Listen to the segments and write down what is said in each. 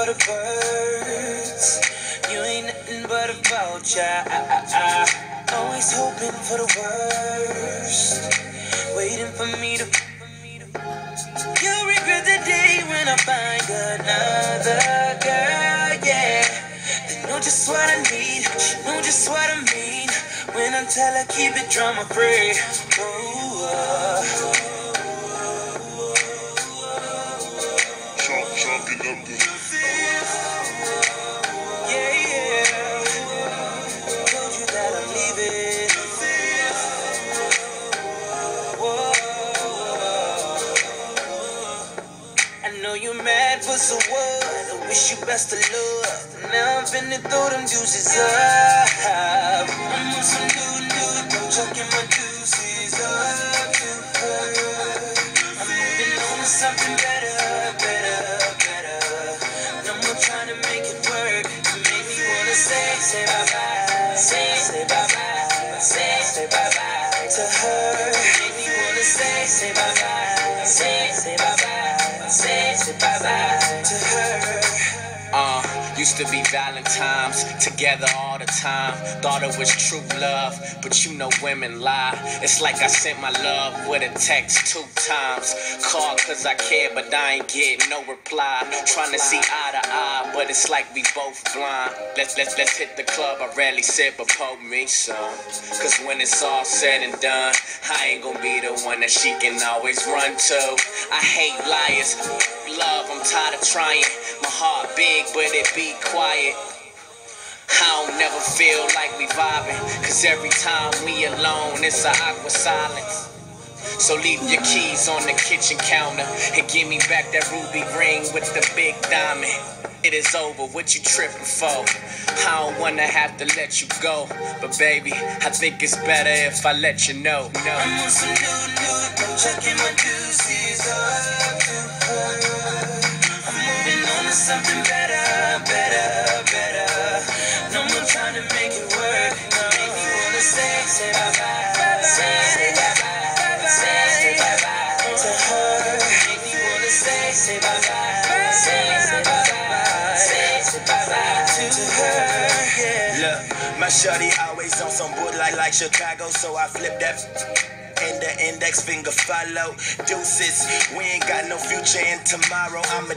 for the birds. You ain't nothing but a vulture. Always hoping for the worst. Waiting for me to. You'll regret the day when I find another girl, yeah. They know just what I need, she know just what I mean. When I tell her keep it drama free. Ooh, uh. Chalk, chalking up so what? I wish you best of luck. Now I'm finna throw them deuces up. I'm on some new, new, I'm chucking my deuces up. I'm moving on to something better, say, say used to be Valentine's, together all the time. Thought it was true love, but you know women lie. It's like I sent my love with a text two times. Called cause I care, but I ain't get no reply. Trying to see eye to eye, but it's like we both blind. Let's let's let's hit the club. I rarely sip or pour me some. Cause when it's all said and done, I ain't gonna be the one that she can always run to. I hate liars. Love, I'm tired of trying. My heart big, but it be quiet. I don't never feel like we vibing. Cause every time we alone, it's a awkward silence. So leave your keys on the kitchen counter and give me back that ruby ring with the big diamond. It is over, what you tripping for? I don't wanna have to let you go. But baby, I think it's better if I let you know. No. I'm on some new, new, checking my deuces up. I'm moving on to something better, my shorty always on some wood like like Chicago, so I flip that and the index finger follow. Deuces, we ain't got no future in tomorrow. I'm a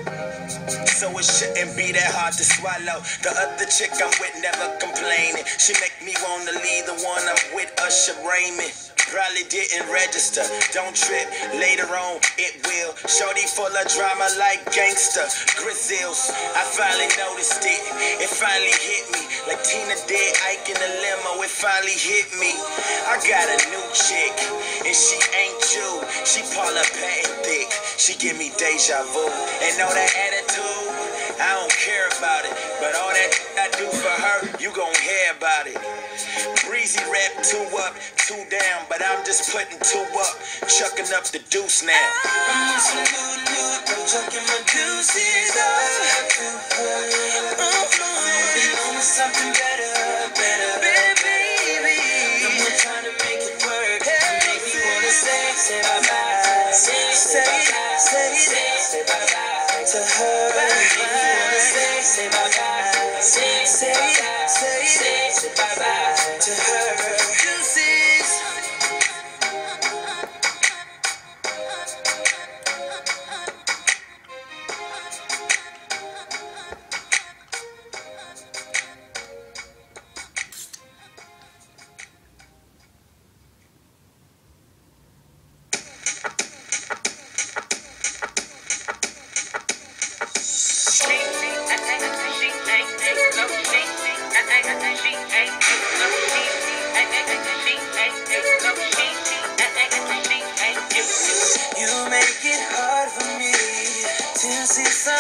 so it shouldn't be that hard to swallow. The other chick I'm with never complaining. She make me wanna leave the one I'm with, Usher Raymond. Probably didn't register. Don't trip. Later on, it will. Shorty full of drama like gangster. Grizzles. I finally noticed it. It finally hit me. Like Tina did Ike in the limo. It finally hit me. I got a new chick. And she ain't you. She Paula Patton thick. She give me deja vu. And all that attitude. I don't care about it. But all that I do for her, you gon' hear about it. Breezy rap two up, two down, but I'm just putting two up, chucking up the deuce now. I'm I'm my up. I'm something better, better, baby. More trying to make it work. Make me wanna say, say bye bye, say, say bye bye to her.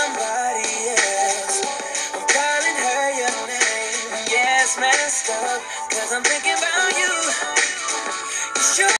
somebody else. I'm calling her your name. Yes, messed up, cause I'm thinking.